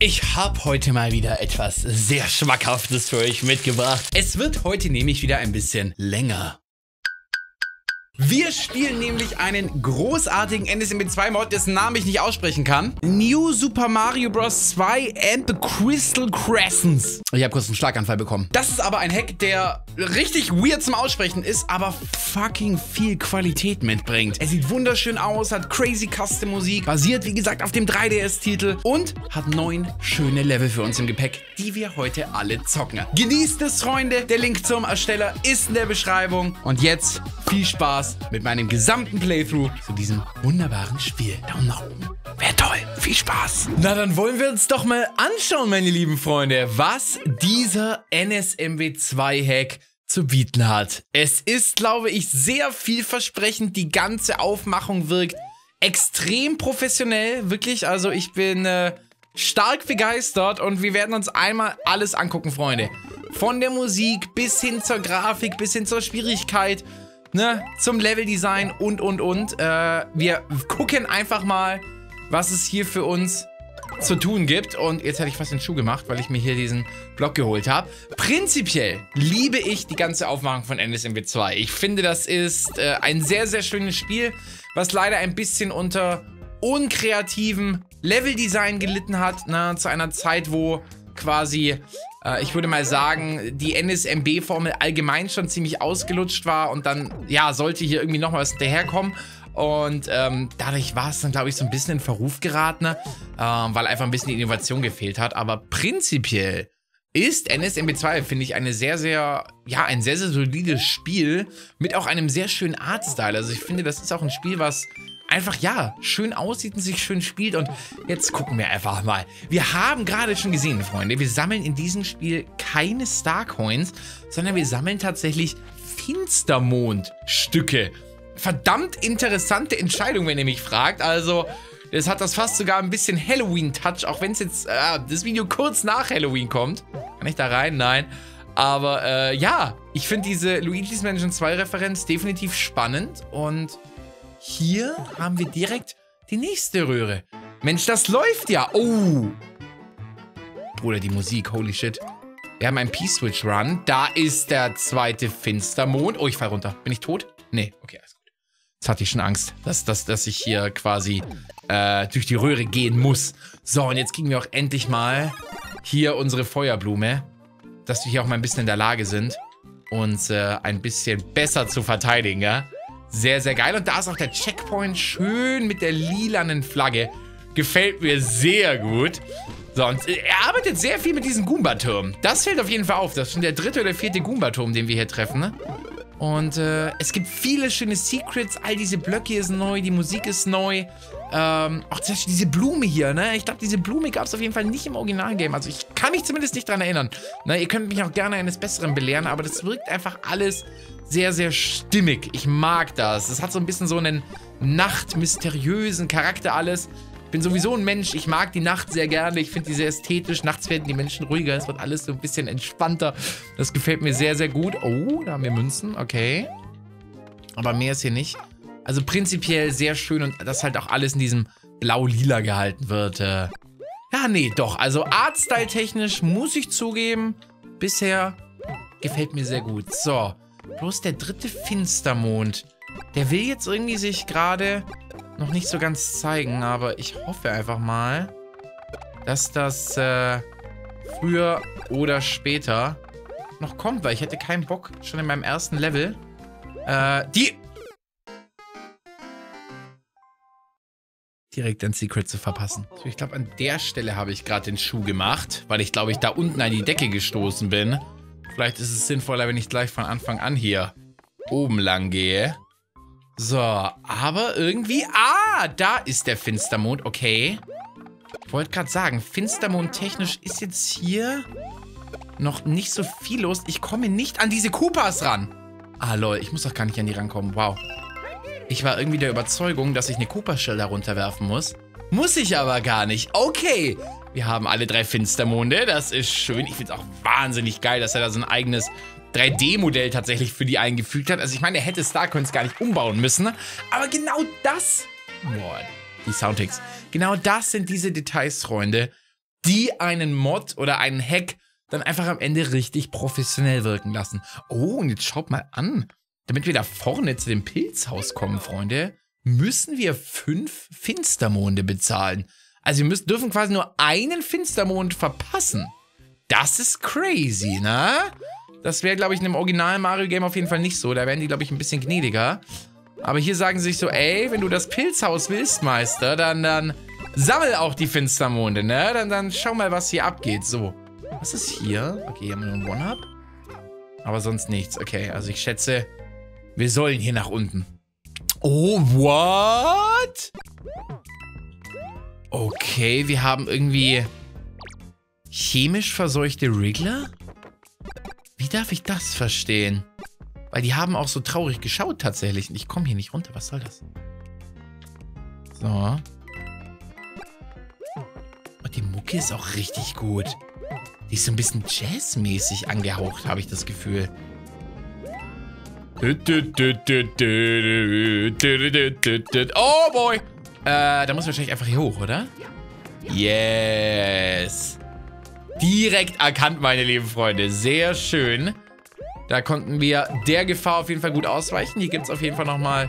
Ich habe heute mal wieder etwas sehr Schmackhaftes für euch mitgebracht. Es wird heute nämlich wieder ein bisschen länger. Wir spielen nämlich einen großartigen NSMB2-Mod, dessen Namen ich nicht aussprechen kann. New Super Mario Bros. 2 and the Crystal Crescents. Ich habe kurz einen Schlaganfall bekommen. Das ist aber ein Hack, der richtig weird zum Aussprechen ist, aber fucking viel Qualität mitbringt. Er sieht wunderschön aus, hat crazy Custom Musik, basiert wie gesagt auf dem 3DS-Titel und hat neun schöne Level für uns im Gepäck, die wir heute alle zocken. Genießt es, Freunde. Der Link zum Ersteller ist in der Beschreibung. Und jetzt viel Spaß mit meinem gesamten Playthrough zu diesem wunderbaren Spiel. Daumen nach oben. Wäre toll. Viel Spaß. Na, dann wollen wir uns doch mal anschauen, meine lieben Freunde, was dieser NSMW2-Hack zu bieten hat. Es ist, glaube ich, sehr vielversprechend. Die ganze Aufmachung wirkt extrem professionell. Wirklich, also ich bin äh, stark begeistert und wir werden uns einmal alles angucken, Freunde. Von der Musik bis hin zur Grafik, bis hin zur Schwierigkeit ne, zum Leveldesign und, und, und. Äh, wir gucken einfach mal, was es hier für uns zu tun gibt. Und jetzt hätte ich fast den Schuh gemacht, weil ich mir hier diesen Block geholt habe. Prinzipiell liebe ich die ganze Aufmachung von NSMW 2. Ich finde, das ist äh, ein sehr, sehr schönes Spiel, was leider ein bisschen unter unkreativem Leveldesign gelitten hat. Ne, zu einer Zeit, wo quasi äh, ich würde mal sagen, die NSMB-Formel allgemein schon ziemlich ausgelutscht war und dann, ja, sollte hier irgendwie nochmal was hinterherkommen. Und ähm, dadurch war es dann, glaube ich, so ein bisschen in Verruf geraten, äh, weil einfach ein bisschen die Innovation gefehlt hat. Aber prinzipiell ist NSMB 2, finde ich, eine sehr, sehr, ja, ein sehr, sehr solides Spiel mit auch einem sehr schönen Artstyle. Also ich finde, das ist auch ein Spiel, was einfach, ja, schön aussieht und sich schön spielt. Und jetzt gucken wir einfach mal. Wir haben gerade schon gesehen, Freunde, wir sammeln in diesem Spiel keine Starcoins, sondern wir sammeln tatsächlich Finstermondstücke. Verdammt interessante Entscheidung, wenn ihr mich fragt. Also, es hat das fast sogar ein bisschen Halloween-Touch, auch wenn es jetzt äh, das Video kurz nach Halloween kommt. Kann ich da rein? Nein. Aber äh, ja, ich finde diese Luigi's Mansion 2 Referenz definitiv spannend und hier haben wir direkt die nächste Röhre. Mensch, das läuft ja. Oh. Bruder, die Musik. Holy shit. Wir haben einen P-Switch-Run. Da ist der zweite Finstermond. Oh, ich fall runter. Bin ich tot? Nee. Okay, alles gut. Jetzt hatte ich schon Angst, dass, dass, dass ich hier quasi äh, durch die Röhre gehen muss. So, und jetzt kriegen wir auch endlich mal hier unsere Feuerblume. Dass wir hier auch mal ein bisschen in der Lage sind, uns äh, ein bisschen besser zu verteidigen, ja? Sehr, sehr geil. Und da ist auch der Checkpoint schön mit der lilanen Flagge. Gefällt mir sehr gut. So, und er arbeitet sehr viel mit diesen Goomba-Turm. Das fällt auf jeden Fall auf. Das ist schon der dritte oder vierte Goomba-Turm, den wir hier treffen. Ne? Und äh, es gibt viele schöne Secrets. All diese Blöcke ist neu, die Musik ist neu. Ähm, auch zum Beispiel diese Blume hier, ne? Ich glaube, diese Blume gab es auf jeden Fall nicht im Originalgame. Also ich kann mich zumindest nicht dran erinnern. Ne? Ihr könnt mich auch gerne eines Besseren belehren, aber das wirkt einfach alles sehr, sehr stimmig. Ich mag das. Es hat so ein bisschen so einen nachtmysteriösen Charakter alles. Ich bin sowieso ein Mensch, ich mag die Nacht sehr gerne. Ich finde die sehr ästhetisch. Nachts werden die Menschen ruhiger. Es wird alles so ein bisschen entspannter. Das gefällt mir sehr, sehr gut. Oh, da haben wir Münzen. Okay. Aber mehr ist hier nicht. Also prinzipiell sehr schön und dass halt auch alles in diesem blau-lila gehalten wird. Äh. Ja, nee, doch. Also Artstyle-technisch muss ich zugeben, bisher gefällt mir sehr gut. So, bloß der dritte Finstermond. Der will jetzt irgendwie sich gerade noch nicht so ganz zeigen, aber ich hoffe einfach mal, dass das äh, früher oder später noch kommt, weil ich hätte keinen Bock, schon in meinem ersten Level äh, die direkt ein Secret zu verpassen. So, ich glaube, an der Stelle habe ich gerade den Schuh gemacht, weil ich, glaube ich, da unten an die Decke gestoßen bin. Vielleicht ist es sinnvoller, wenn ich gleich von Anfang an hier oben lang gehe. So, aber irgendwie... Ah, da ist der Finstermond. Okay. Ich wollte gerade sagen, Finstermond technisch ist jetzt hier noch nicht so viel los. Ich komme nicht an diese Koopas ran. Ah, lol. Ich muss doch gar nicht an die rankommen. Wow. Ich war irgendwie der Überzeugung, dass ich eine Cooper-Shell darunter werfen muss. Muss ich aber gar nicht. Okay. Wir haben alle drei Finstermonde. Das ist schön. Ich finde es auch wahnsinnig geil, dass er da so ein eigenes 3D-Modell tatsächlich für die eingefügt hat. Also ich meine, er hätte Starcoins gar nicht umbauen müssen. Aber genau das... Boah, die Soundticks. Genau das sind diese Details, Freunde, die einen Mod oder einen Hack dann einfach am Ende richtig professionell wirken lassen. Oh, und jetzt schaut mal an. Damit wir da vorne zu dem Pilzhaus kommen, Freunde, müssen wir fünf Finstermonde bezahlen. Also wir müssen, dürfen quasi nur einen Finstermond verpassen. Das ist crazy, ne? Das wäre, glaube ich, in einem originalen Mario-Game auf jeden Fall nicht so. Da wären die, glaube ich, ein bisschen gnädiger. Aber hier sagen sie sich so, ey, wenn du das Pilzhaus willst, Meister, dann, dann sammel auch die Finstermonde, ne? Dann, dann schau mal, was hier abgeht. So, was ist hier? Okay, hier haben wir nur ein One-Up. Aber sonst nichts. Okay, also ich schätze, wir sollen hier nach unten. Oh, what? Okay, wir haben irgendwie chemisch verseuchte Wriggler? Wie darf ich das verstehen? Weil die haben auch so traurig geschaut tatsächlich. Ich komme hier nicht runter. Was soll das? So. Und die Mucke ist auch richtig gut. Die ist so ein bisschen jazzmäßig angehaucht, habe ich das Gefühl. Oh boy! Äh, da muss wahrscheinlich einfach hier hoch, oder? Yes! Direkt erkannt, meine lieben Freunde. Sehr schön. Da konnten wir der Gefahr auf jeden Fall gut ausweichen. Hier gibt es auf jeden Fall nochmal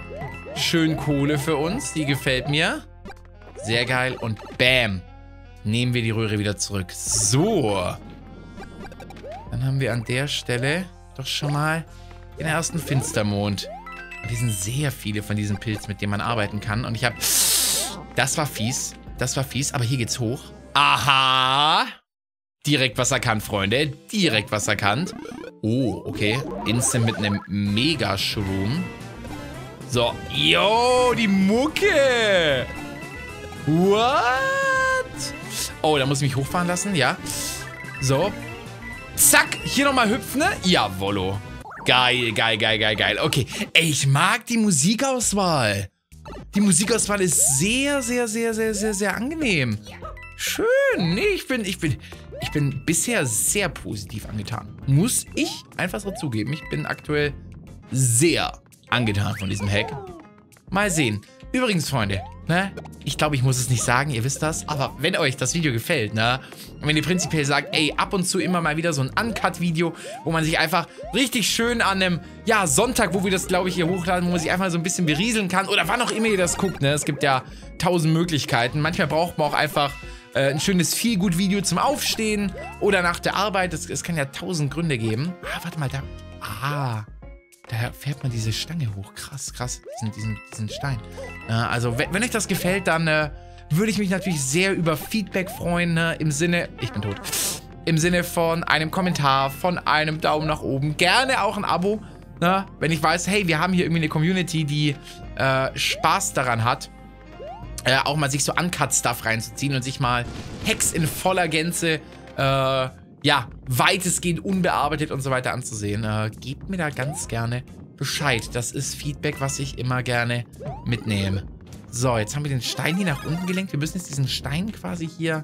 schön Kohle für uns. Die gefällt mir. Sehr geil. Und bam. Nehmen wir die Röhre wieder zurück. So. Dann haben wir an der Stelle doch schon mal den ersten Finstermond. Und hier sind sehr viele von diesen Pilzen, mit denen man arbeiten kann. Und ich habe... Das war fies. Das war fies. Aber hier geht's hoch. Aha. Direkt was erkannt, Freunde. Direkt was erkannt. Oh, okay. Instant mit einem Mega-Shroom. So. Yo, die Mucke. What? Oh, da muss ich mich hochfahren lassen, ja. So. Zack, hier nochmal hüpfen, ne? Jawollo. Geil, geil, geil, geil, geil. Okay, ey, ich mag die Musikauswahl. Die Musikauswahl ist sehr, sehr, sehr, sehr, sehr, sehr angenehm. Schön. Nee, ich bin, ich bin, ich bin bisher sehr positiv angetan. Muss ich einfach so zugeben. Ich bin aktuell sehr angetan von diesem Hack. Mal sehen. Übrigens, Freunde, ne? Ich glaube, ich muss es nicht sagen, ihr wisst das. Aber wenn euch das Video gefällt, ne? Und wenn ihr prinzipiell sagt, ey, ab und zu immer mal wieder so ein Uncut-Video, wo man sich einfach richtig schön an einem, ja, Sonntag, wo wir das, glaube ich, hier hochladen, wo man sich einfach so ein bisschen berieseln kann. Oder wann auch immer ihr das guckt, ne? Es gibt ja tausend Möglichkeiten. Manchmal braucht man auch einfach äh, ein schönes Feelgood-Video zum Aufstehen oder nach der Arbeit. Es, kann ja tausend Gründe geben. Ah, warte mal, da... Ah... Da fährt man diese Stange hoch. Krass, krass. Diesen, diesen, diesen Stein. Äh, also, wenn, wenn, euch das gefällt, dann äh, würde ich mich natürlich sehr über Feedback freuen. Ne? Im Sinne... Ich bin tot. Im Sinne von einem Kommentar, von einem Daumen nach oben. Gerne auch ein Abo. Ne? Wenn ich weiß, hey, wir haben hier irgendwie eine Community, die äh, Spaß daran hat, äh, auch mal sich so Uncut-Stuff reinzuziehen und sich mal Hacks in voller Gänze äh, ja, weitestgehend unbearbeitet und so weiter anzusehen. Äh, gebt mir da ganz gerne Bescheid. Das ist Feedback, was ich immer gerne mitnehme. So, jetzt haben wir den Stein hier nach unten gelenkt. Wir müssen jetzt diesen Stein quasi hier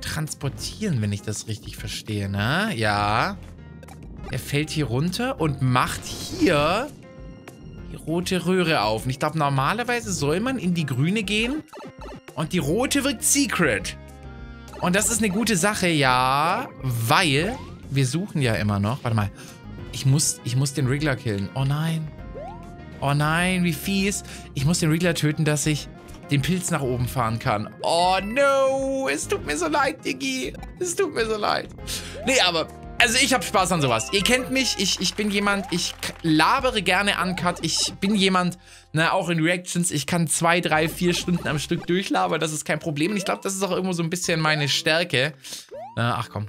transportieren, wenn ich das richtig verstehe, ne? Ja. Er fällt hier runter und macht hier rote Röhre auf. Und ich glaube, normalerweise soll man in die grüne gehen und die rote wirkt Secret. Und das ist eine gute Sache, ja, weil wir suchen ja immer noch. Warte mal. Ich muss, ich muss den Wriggler killen. Oh nein. Oh nein, wie fies. Ich muss den Wriggler töten, dass ich den Pilz nach oben fahren kann. Oh no, es tut mir so leid, Diggi. Es tut mir so leid. Nee, aber also ich habe Spaß an sowas. Ihr kennt mich, ich, ich bin jemand, ich labere gerne Uncut. Ich bin jemand, ne, auch in Reactions, ich kann zwei, drei, vier Stunden am Stück durchlabern. Das ist kein Problem. Und ich glaube, das ist auch irgendwo so ein bisschen meine Stärke. Äh, ach komm,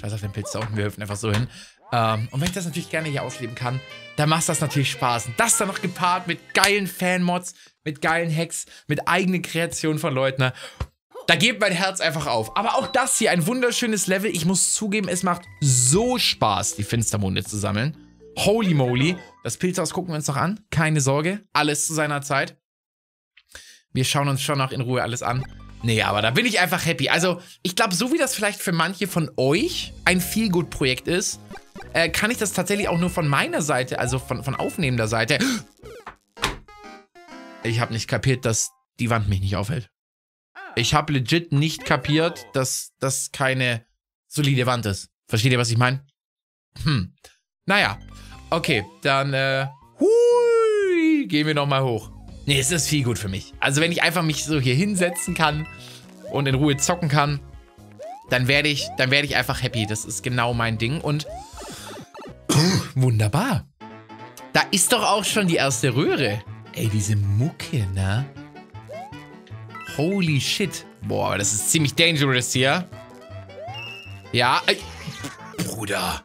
scheiß auf den Pilz da unten, wir hüpfen einfach so hin. Ähm, und wenn ich das natürlich gerne hier ausleben kann, dann macht das natürlich Spaß. Und das dann noch gepaart mit geilen Fanmods, mit geilen Hacks, mit eigenen Kreationen von Leuten. Ne? Da geht mein Herz einfach auf. Aber auch das hier, ein wunderschönes Level. Ich muss zugeben, es macht so Spaß, die Finstermonde zu sammeln. Holy moly. Das Pilzhaus gucken wir uns noch an. Keine Sorge. Alles zu seiner Zeit. Wir schauen uns schon noch in Ruhe alles an. Nee, aber da bin ich einfach happy. Also, ich glaube, so wie das vielleicht für manche von euch ein Feelgood-Projekt ist, äh, kann ich das tatsächlich auch nur von meiner Seite, also von, von aufnehmender Seite. Ich habe nicht kapiert, dass die Wand mich nicht aufhält. Ich habe legit nicht kapiert, dass das keine solide Wand ist. Versteht ihr, was ich meine? Hm. Naja. Okay, dann, äh, hui, gehen wir nochmal hoch. Nee, es ist viel gut für mich. Also wenn ich einfach mich so hier hinsetzen kann und in Ruhe zocken kann, dann werde ich, dann werde ich einfach happy. Das ist genau mein Ding und wunderbar. Da ist doch auch schon die erste Röhre. Ey, diese Mucke, ne? Holy shit. Boah, das ist ziemlich dangerous hier. Ja, ey, Bruder.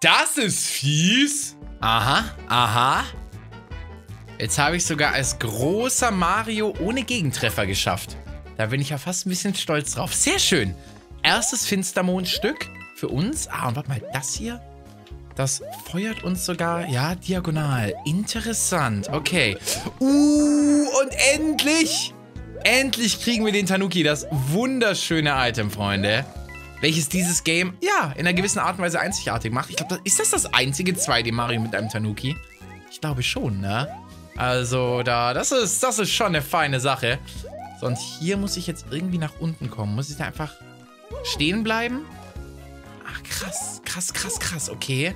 Das ist fies. Aha, aha. Jetzt habe ich sogar als großer Mario ohne Gegentreffer geschafft. Da bin ich ja fast ein bisschen stolz drauf. Sehr schön. Erstes Finstermondstück für uns. Ah, und warte mal, das hier? Das feuert uns sogar, ja, diagonal. Interessant, okay. Uh, und endlich, endlich kriegen wir den Tanuki, das wunderschöne Item, Freunde. Welches dieses Game, ja, in einer gewissen Art und Weise einzigartig macht. Ich glaube, ist das das einzige 2D-Mario mit einem Tanuki? Ich glaube schon, ne? Also da, das ist, das ist schon eine feine Sache. So, und hier muss ich jetzt irgendwie nach unten kommen. Muss ich da einfach stehen bleiben? Ach, krass, krass, krass, krass, okay.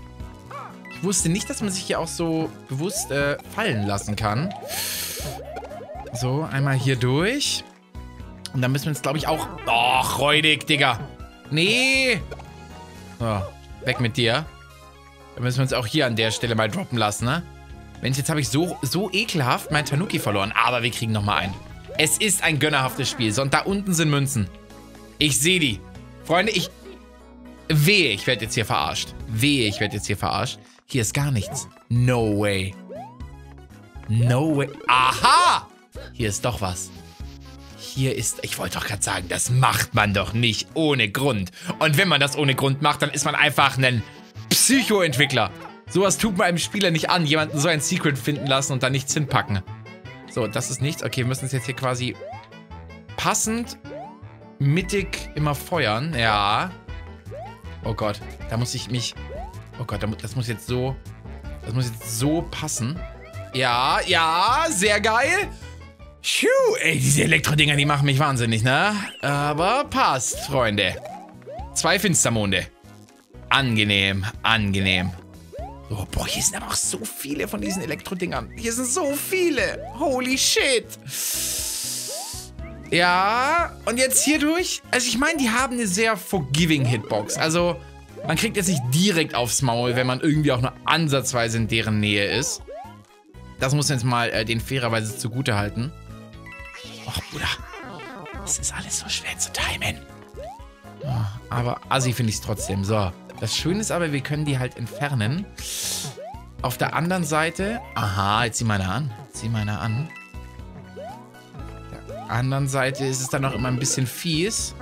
Wusste nicht, dass man sich hier auch so bewusst äh, fallen lassen kann. So, einmal hier durch. Und dann müssen wir uns, glaube ich, auch... Och, räudig, Digga. Nee. So, weg mit dir. Dann müssen wir uns auch hier an der Stelle mal droppen lassen, ne? Mensch, jetzt habe ich so, so ekelhaft mein Tanuki verloren. Aber wir kriegen nochmal einen. Es ist ein gönnerhaftes Spiel. So, und da unten sind Münzen. Ich sehe die. Freunde, ich... Wehe, ich werde jetzt hier verarscht. Wehe, ich werde jetzt hier verarscht. Hier ist gar nichts. No way. No way. Aha! Hier ist doch was. Hier ist... Ich wollte doch gerade sagen, das macht man doch nicht ohne Grund. Und wenn man das ohne Grund macht, dann ist man einfach ein Psychoentwickler. Sowas tut man einem Spieler nicht an, jemanden so ein Secret finden lassen und dann nichts hinpacken. So, das ist nichts. Okay, wir müssen es jetzt hier quasi passend mittig immer feuern. Ja. Oh Gott, da muss ich mich... Oh Gott, das muss jetzt so... Das muss jetzt so passen. Ja, ja, sehr geil. Phew, ey, diese Elektrodinger, die machen mich wahnsinnig, ne? Aber passt, Freunde. Zwei Finstermonde. Angenehm, angenehm. Oh, boah, hier sind aber auch so viele von diesen Elektrodingern. Hier sind so viele. Holy shit. Ja, und jetzt hier durch. Also ich meine, die haben eine sehr forgiving Hitbox. Also man kriegt jetzt nicht direkt aufs Maul, wenn man irgendwie auch nur ansatzweise in deren Nähe ist. Das muss jetzt mal äh, den fairerweise zugute halten. Och, Bruder. Das ist alles so schwer zu timen. Oh, aber assi finde ich es trotzdem. So. Das Schöne ist aber, wir können die halt entfernen. Auf der anderen Seite... Aha, jetzt zieh mal an. Zieh mal an. Auf der anderen Seite ist es dann auch immer ein bisschen fies,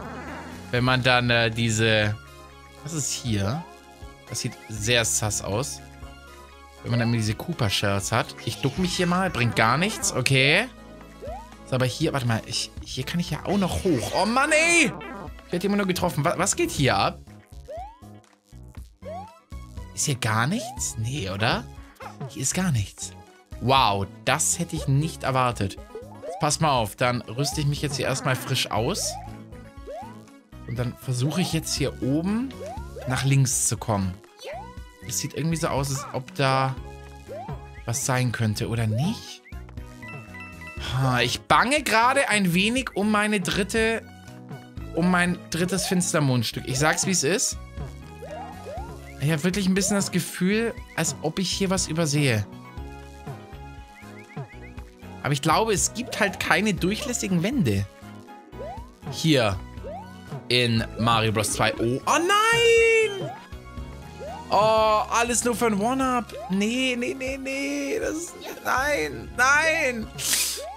wenn man dann äh, diese... Was ist hier? Das sieht sehr sass aus. Wenn man dann diese Cooper-Shells hat. Ich duck mich hier mal. Bringt gar nichts. Okay. So, aber hier... Warte mal. Ich, hier kann ich ja auch noch hoch. Oh Mann, ey! Ich werde immer nur getroffen. Was, was geht hier ab? Ist hier gar nichts? Nee, oder? Hier ist gar nichts. Wow, das hätte ich nicht erwartet. Pass mal auf, dann rüste ich mich jetzt hier erstmal frisch aus. Und dann versuche ich jetzt hier oben nach links zu kommen. Es sieht irgendwie so aus, als ob da was sein könnte, oder nicht? Ich bange gerade ein wenig um meine dritte... Um mein drittes Finstermondstück. Ich sag's, wie es ist. Ich habe wirklich ein bisschen das Gefühl, als ob ich hier was übersehe. Aber ich glaube, es gibt halt keine durchlässigen Wände. Hier. In Mario Bros. 2. Oh, oh nein! Oh, alles nur für ein One-Up. Nee, nee, nee, nee. Das, nein, nein.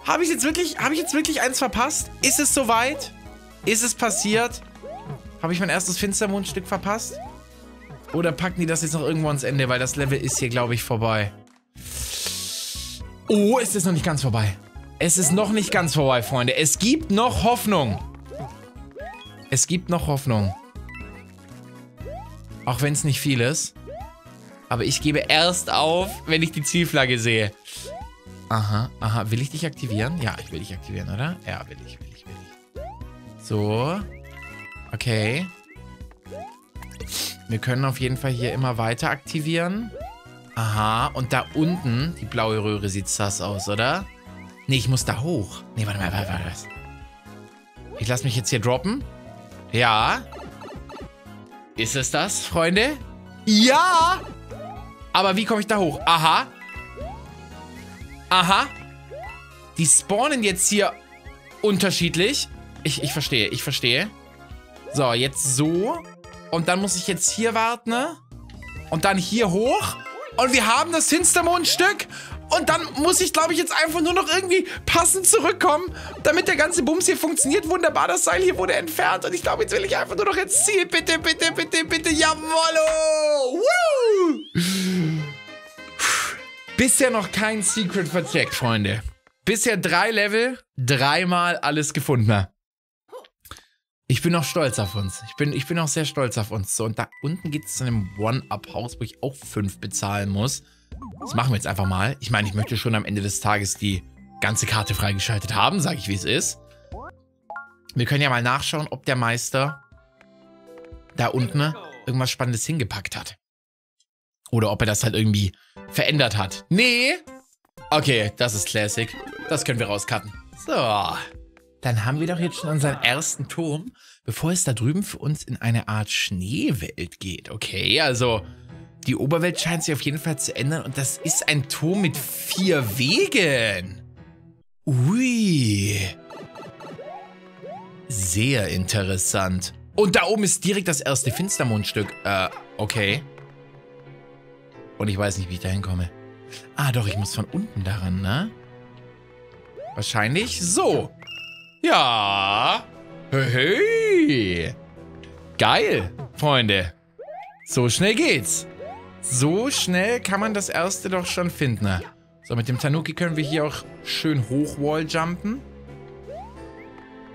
Habe ich jetzt wirklich, habe ich jetzt wirklich eins verpasst? Ist es soweit? Ist es passiert? Habe ich mein erstes Finstermondstück verpasst? Oder packen die das jetzt noch irgendwo ans Ende, weil das Level ist hier, glaube ich, vorbei. Oh, es ist noch nicht ganz vorbei. Es ist noch nicht ganz vorbei, Freunde. Es gibt noch Hoffnung. Es gibt noch Hoffnung. Auch wenn es nicht viel ist. Aber ich gebe erst auf, wenn ich die Zielflagge sehe. Aha, aha. Will ich dich aktivieren? Ja, ich will dich aktivieren, oder? Ja, will ich, will ich, will ich. So. Okay. Wir können auf jeden Fall hier immer weiter aktivieren. Aha, und da unten, die blaue Röhre sieht sass aus, oder? Nee, ich muss da hoch. Nee, warte mal, warte, warte. warte. Ich lasse mich jetzt hier droppen. Ja. Ist es das, Freunde? Ja! Aber wie komme ich da hoch? Aha. Aha. Die spawnen jetzt hier unterschiedlich. Ich, ich verstehe, ich verstehe. So, jetzt so. Und dann muss ich jetzt hier warten. Ne? Und dann hier hoch. Und wir haben das Finstermondstück. Und dann muss ich, glaube ich, jetzt einfach nur noch irgendwie passend zurückkommen, damit der ganze Bums hier funktioniert. Wunderbar, das Seil hier wurde entfernt. Und ich glaube, jetzt will ich einfach nur noch ins Ziel. Bitte, bitte, bitte, bitte. Jawollo! Woo! Bisher noch kein Secret vercheckt, Freunde. Bisher drei Level, dreimal alles gefunden. Ich bin auch stolz auf uns. Ich bin, ich bin auch sehr stolz auf uns. So, und da unten geht es zu einem One-Up-Haus, wo ich auch fünf bezahlen muss. Das machen wir jetzt einfach mal. Ich meine, ich möchte schon am Ende des Tages die ganze Karte freigeschaltet haben, sage ich, wie es ist. Wir können ja mal nachschauen, ob der Meister da unten irgendwas Spannendes hingepackt hat. Oder ob er das halt irgendwie verändert hat. Nee. Okay, das ist Classic. Das können wir rauscutten. So. Dann haben wir doch jetzt schon unseren ersten Turm, bevor es da drüben für uns in eine Art Schneewelt geht. Okay, also die Oberwelt scheint sich auf jeden Fall zu ändern und das ist ein Turm mit vier Wegen. Ui. Sehr interessant. Und da oben ist direkt das erste Finstermondstück. Äh, okay. Und ich weiß nicht, wie ich da hinkomme. Ah, doch, ich muss von unten daran, ne? Wahrscheinlich so. Ja. Hey. Geil, Freunde. So schnell geht's. So schnell kann man das erste doch schon finden. So, mit dem Tanuki können wir hier auch schön hochwall-jumpen.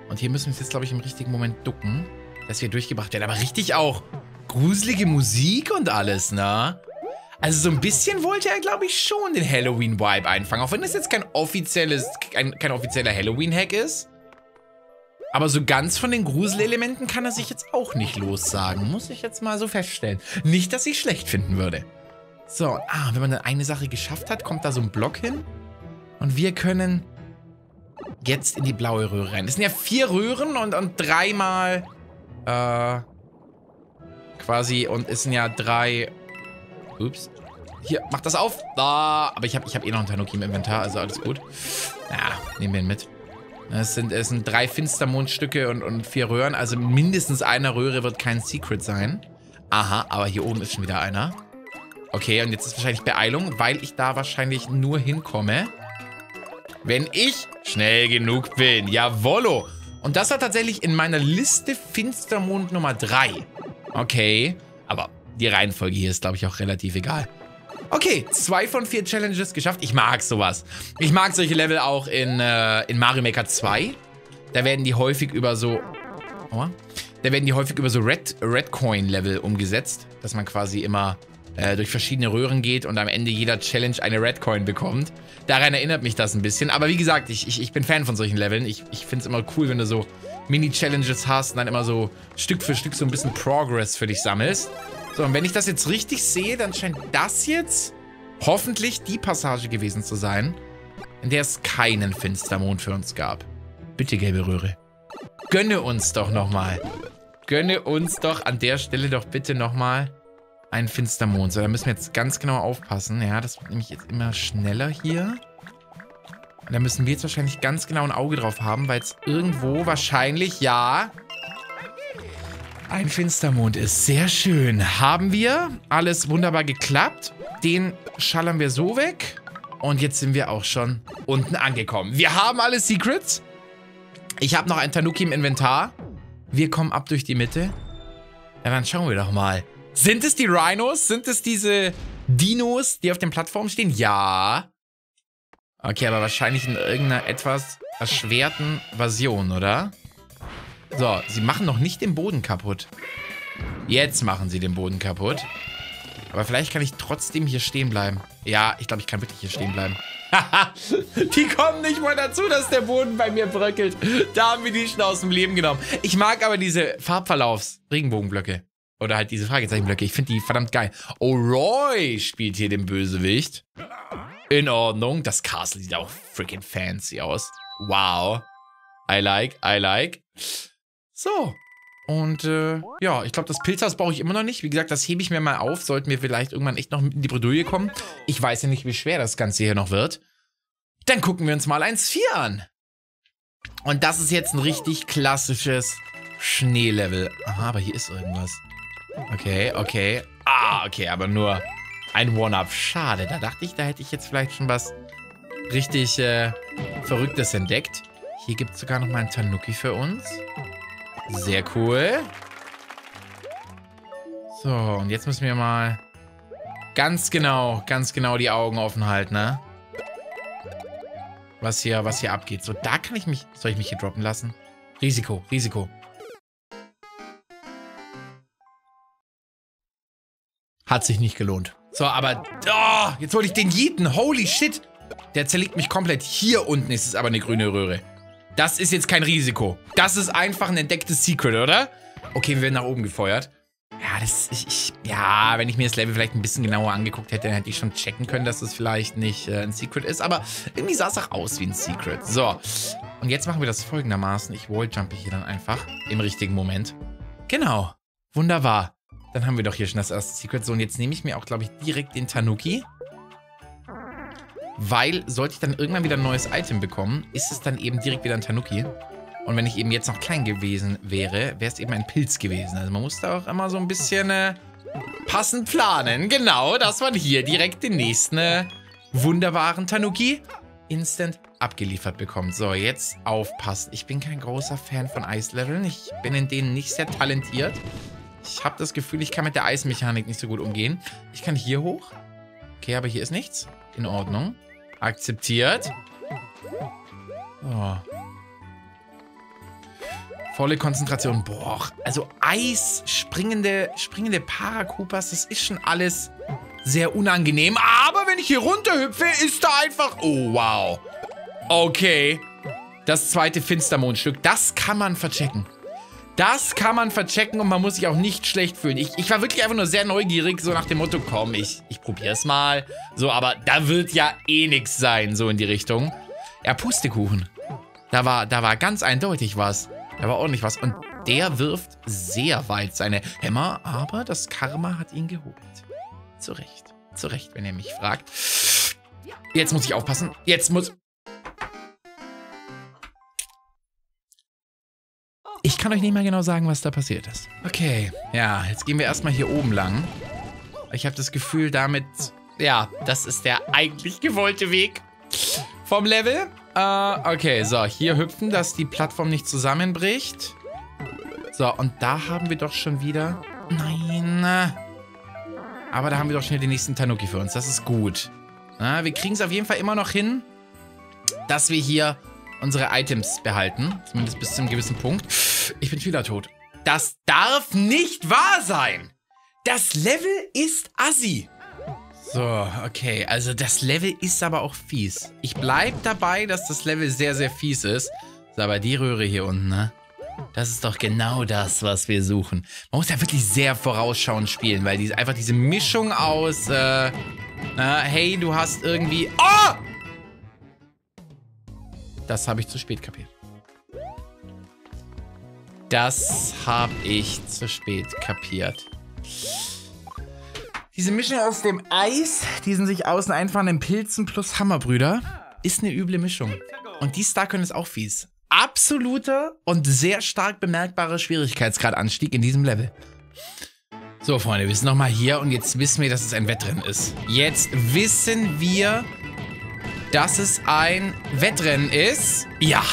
Und hier müssen wir uns jetzt, glaube ich, im richtigen Moment ducken, dass wir durchgebracht werden. Aber richtig auch gruselige Musik und alles, ne? Also so ein bisschen wollte er, glaube ich, schon den Halloween-Vibe einfangen. Auch wenn das jetzt kein offizielles, kein, kein offizieller Halloween-Hack ist. Aber so ganz von den Gruselelementen kann er sich jetzt auch nicht lossagen. Muss ich jetzt mal so feststellen. Nicht, dass ich schlecht finden würde. So, ah, wenn man dann eine Sache geschafft hat, kommt da so ein Block hin. Und wir können jetzt in die blaue Röhre rein. Es sind ja vier Röhren und, und dreimal, äh, quasi, und es sind ja drei Ups. Hier, mach das auf. Da. Aber ich habe ich hab eh noch einen Tanuki im Inventar, also alles gut. Ja, nehmen wir ihn mit. Es sind, es sind drei Finstermondstücke und, und vier Röhren. Also mindestens eine Röhre wird kein Secret sein. Aha, aber hier oben ist schon wieder einer. Okay, und jetzt ist wahrscheinlich Beeilung, weil ich da wahrscheinlich nur hinkomme, wenn ich schnell genug bin. Jawollo. Und das war tatsächlich in meiner Liste Finstermond Nummer 3. Okay, aber die Reihenfolge hier ist, glaube ich, auch relativ egal. Okay, zwei von vier Challenges geschafft. Ich mag sowas. Ich mag solche Level auch in, äh, in Mario Maker 2. Da werden die häufig über so... Oh, da werden die häufig über so Red, Red Coin Level umgesetzt. Dass man quasi immer äh, durch verschiedene Röhren geht und am Ende jeder Challenge eine Red Coin bekommt. Daran erinnert mich das ein bisschen. Aber wie gesagt, ich, ich, ich bin Fan von solchen Leveln. Ich, ich finde es immer cool, wenn du so Mini-Challenges hast und dann immer so Stück für Stück so ein bisschen Progress für dich sammelst. So, und wenn ich das jetzt richtig sehe, dann scheint das jetzt hoffentlich die Passage gewesen zu sein, in der es keinen Finstermond für uns gab. Bitte, gelbe Röhre. Gönne uns doch nochmal. Gönne uns doch an der Stelle doch bitte nochmal einen Finstermond. So, da müssen wir jetzt ganz genau aufpassen. Ja, das wird nämlich jetzt immer schneller hier. Und da müssen wir jetzt wahrscheinlich ganz genau ein Auge drauf haben, weil es irgendwo wahrscheinlich, ja, ein Finstermond ist sehr schön. Haben wir. Alles wunderbar geklappt. Den schallern wir so weg. Und jetzt sind wir auch schon unten angekommen. Wir haben alle Secrets. Ich habe noch ein Tanuki im Inventar. Wir kommen ab durch die Mitte. Ja, dann schauen wir doch mal. Sind es die Rhinos? Sind es diese Dinos, die auf den Plattformen stehen? Ja. Okay, aber wahrscheinlich in irgendeiner etwas erschwerten Version, oder? So, sie machen noch nicht den Boden kaputt. Jetzt machen sie den Boden kaputt. Aber vielleicht kann ich trotzdem hier stehen bleiben. Ja, ich glaube, ich kann wirklich hier stehen bleiben. die kommen nicht mal dazu, dass der Boden bei mir bröckelt. Da haben wir die schon aus dem Leben genommen. Ich mag aber diese Farbverlaufs-Regenbogenblöcke. Oder halt diese Fragezeichenblöcke. Ich finde die verdammt geil. Oh, Roy spielt hier den Bösewicht. In Ordnung. Das Castle sieht auch freaking fancy aus. Wow. I like, I like. So. Und äh, ja, ich glaube, das Pilzhaus brauche ich immer noch nicht. Wie gesagt, das hebe ich mir mal auf. Sollten wir vielleicht irgendwann echt noch in die Bredouille kommen. Ich weiß ja nicht, wie schwer das Ganze hier noch wird. Dann gucken wir uns mal 1.4 an. Und das ist jetzt ein richtig klassisches Schneelevel. Aha, aber hier ist irgendwas. Okay, okay. Ah, okay, aber nur ein One-Up. Schade, da dachte ich, da hätte ich jetzt vielleicht schon was richtig äh, Verrücktes entdeckt. Hier gibt es sogar noch mal einen Tanuki für uns. Sehr cool. So, und jetzt müssen wir mal ganz genau, ganz genau die Augen offen halten, ne? Was hier, was hier abgeht. So, da kann ich mich... Soll ich mich hier droppen lassen? Risiko, Risiko. Hat sich nicht gelohnt. So, aber... Oh, jetzt wollte ich den Yeeten. Holy shit. Der zerlegt mich komplett. Hier unten ist es aber eine grüne Röhre. Das ist jetzt kein Risiko. Das ist einfach ein entdecktes Secret, oder? Okay, wir werden nach oben gefeuert. Ja, das ich, ich, ja, wenn ich mir das Level vielleicht ein bisschen genauer angeguckt hätte, dann hätte ich schon checken können, dass das vielleicht nicht äh, ein Secret ist. Aber irgendwie sah es auch aus wie ein Secret. So, und jetzt machen wir das folgendermaßen. Ich walljumpe hier dann einfach im richtigen Moment. Genau, wunderbar. Dann haben wir doch hier schon das erste Secret. So, und jetzt nehme ich mir auch, glaube ich, direkt den Tanuki. Weil, sollte ich dann irgendwann wieder ein neues Item bekommen, ist es dann eben direkt wieder ein Tanuki. Und wenn ich eben jetzt noch klein gewesen wäre, wäre es eben ein Pilz gewesen. Also man muss da auch immer so ein bisschen äh, passend planen. Genau, dass man hier direkt den nächsten äh, wunderbaren Tanuki instant abgeliefert bekommt. So, jetzt aufpassen. Ich bin kein großer Fan von Eisleveln. Ich bin in denen nicht sehr talentiert. Ich habe das Gefühl, ich kann mit der Eismechanik nicht so gut umgehen. Ich kann hier hoch. Okay, aber hier ist nichts. In Ordnung. Akzeptiert. Oh. Volle Konzentration. Boah, also Eis, springende, springende Paracoopers, das ist schon alles sehr unangenehm. Aber wenn ich hier runterhüpfe, ist da einfach... Oh, wow. Okay. Das zweite Finstermondstück, das kann man verchecken. Das kann man verchecken und man muss sich auch nicht schlecht fühlen. Ich, ich war wirklich einfach nur sehr neugierig, so nach dem Motto, komm, ich, ich probier's mal. So, aber da wird ja eh nichts sein, so in die Richtung. Ja, Pustekuchen. Da war, da war ganz eindeutig was. Da war ordentlich was. Und der wirft sehr weit seine Hämmer, aber das Karma hat ihn geholt. Zu Recht. Zu Recht, wenn ihr mich fragt. Jetzt muss ich aufpassen. Jetzt muss... Ich kann euch nicht mal genau sagen, was da passiert ist. Okay, ja, jetzt gehen wir erstmal hier oben lang. Ich habe das Gefühl, damit... Ja, das ist der eigentlich gewollte Weg vom Level. Äh, okay, so, hier hüpfen, dass die Plattform nicht zusammenbricht. So, und da haben wir doch schon wieder... Nein. Aber da haben wir doch wieder den nächsten Tanuki für uns. Das ist gut. Na, wir kriegen es auf jeden Fall immer noch hin, dass wir hier unsere Items behalten. Zumindest bis zu einem gewissen Punkt. Ich bin wieder tot. Das darf nicht wahr sein. Das Level ist assi. So, okay. Also das Level ist aber auch fies. Ich bleib dabei, dass das Level sehr, sehr fies ist. So, aber die Röhre hier unten, ne? Das ist doch genau das, was wir suchen. Man muss ja wirklich sehr vorausschauend spielen, weil die, einfach diese Mischung aus, äh, na, hey, du hast irgendwie... Oh! Das habe ich zu spät kapiert. Das habe ich zu spät kapiert. Diese Mischung aus dem Eis, diesen sich außen einfahrenden Pilzen plus Hammerbrüder, ist eine üble Mischung. Und die Starcon ist auch fies. Absoluter und sehr stark bemerkbarer Schwierigkeitsgradanstieg in diesem Level. So, Freunde, wir sind nochmal hier und jetzt wissen wir, dass es ein Wettrennen ist. Jetzt wissen wir, dass es ein Wettrennen ist. Ja.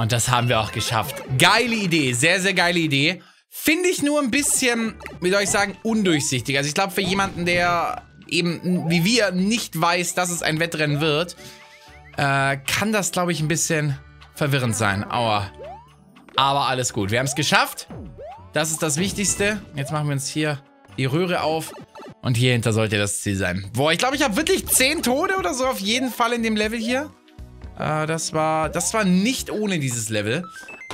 Und das haben wir auch geschafft. Geile Idee, sehr, sehr geile Idee. Finde ich nur ein bisschen, wie soll ich sagen, undurchsichtig. Also ich glaube, für jemanden, der eben wie wir nicht weiß, dass es ein Wettrennen wird, äh, kann das, glaube ich, ein bisschen verwirrend sein. Aua. Aber alles gut. Wir haben es geschafft. Das ist das Wichtigste. Jetzt machen wir uns hier die Röhre auf. Und hier hinter sollte das Ziel sein. Boah, ich glaube, ich habe wirklich 10 Tode oder so auf jeden Fall in dem Level hier. Äh, das war, das war nicht ohne dieses Level.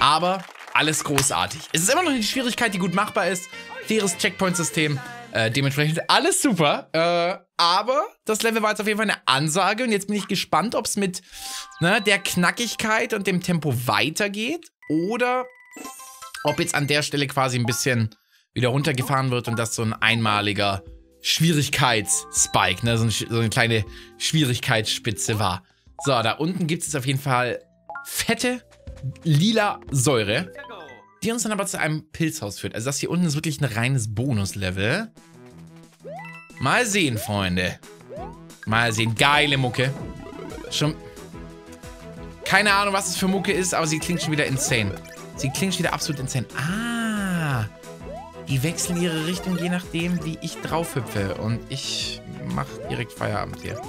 Aber alles großartig. Es ist immer noch eine Schwierigkeit, die gut machbar ist. Faires Checkpoint-System. Äh, dementsprechend alles super. Äh, aber das Level war jetzt auf jeden Fall eine Ansage. Und jetzt bin ich gespannt, ob es mit ne, der Knackigkeit und dem Tempo weitergegeht. Oder ob jetzt an der Stelle quasi ein bisschen wieder runtergefahren wird und das so ein einmaliger Schwierigkeitsspike, ne? So, ein, so eine kleine Schwierigkeitsspitze war. So, da unten gibt es auf jeden Fall fette lila Säure, die uns dann aber zu einem Pilzhaus führt. Also das hier unten ist wirklich ein reines Bonuslevel. Mal sehen, Freunde. Mal sehen. Geile Mucke. Schon... Keine Ahnung, was es für Mucke ist, aber sie klingt schon wieder insane. Sie klingt schon wieder absolut insane. Ah. Die wechseln ihre Richtung, je nachdem, wie ich drauf hüpfe. Und ich mache direkt Feierabend hier.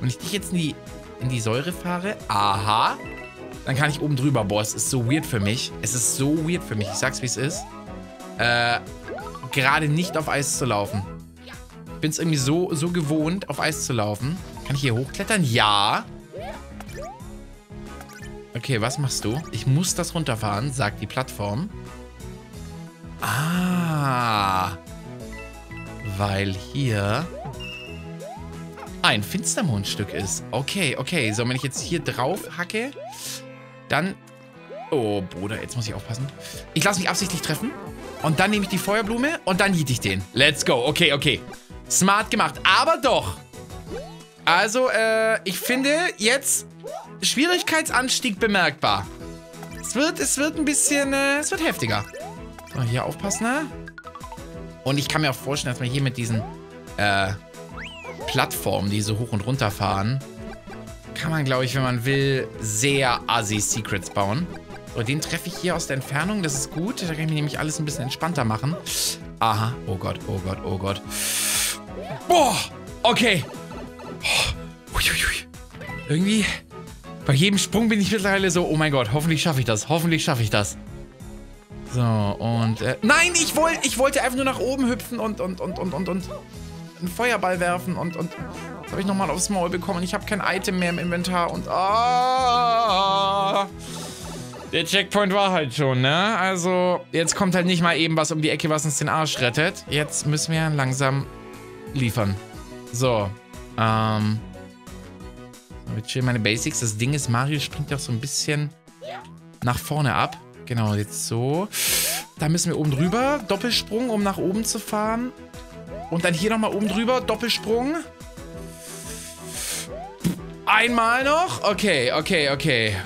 Wenn ich dich jetzt in die, in die Säure fahre, aha, dann kann ich oben drüber. Boah, es ist so weird für mich. Es ist so weird für mich. Ich sag's, wie es ist. Äh, gerade nicht auf Eis zu laufen. Bin es irgendwie so, so gewohnt, auf Eis zu laufen. Kann ich hier hochklettern? Ja. Okay, was machst du? Ich muss das runterfahren, sagt die Plattform. Ah. Weil hier ein Finstermondstück ist. Okay, okay. So, wenn ich jetzt hier drauf hacke, dann... Oh, Bruder, jetzt muss ich aufpassen. Ich lasse mich absichtlich treffen. Und dann nehme ich die Feuerblume und dann hiet ich den. Let's go. Okay, okay. Smart gemacht. Aber doch. Also, äh, ich finde jetzt Schwierigkeitsanstieg bemerkbar. Es wird, es wird ein bisschen, äh, es wird heftiger. So, hier aufpassen, ne? Und ich kann mir auch vorstellen, dass man hier mit diesen, äh, Plattformen, die so hoch und runter fahren, kann man, glaube ich, wenn man will, sehr assi Secrets bauen. So, den treffe ich hier aus der Entfernung. Das ist gut. Da kann ich mir nämlich alles ein bisschen entspannter machen. Aha. Oh Gott, oh Gott, oh Gott. Boah. Okay. Oh. Irgendwie, bei jedem Sprung bin ich mittlerweile so, oh mein Gott, hoffentlich schaffe ich das. Hoffentlich schaffe ich das. So, und, äh, nein, ich, wollt, ich wollte einfach nur nach oben hüpfen und, und, und, und, und, und einen Feuerball werfen und, und Jetzt habe ich nochmal aufs Maul bekommen und ich habe kein Item mehr im Inventar und ah, der Checkpoint war halt schon, ne? Also, jetzt kommt halt nicht mal eben was um die Ecke, was uns den Arsch rettet. Jetzt müssen wir langsam liefern. So, ähm, wir chillen meine Basics. Das Ding ist, Mario springt ja auch so ein bisschen nach vorne ab. Genau, jetzt so. Da müssen wir oben drüber. Doppelsprung, um nach oben zu fahren. Und dann hier nochmal oben drüber. Doppelsprung. Einmal noch. Okay, okay, okay.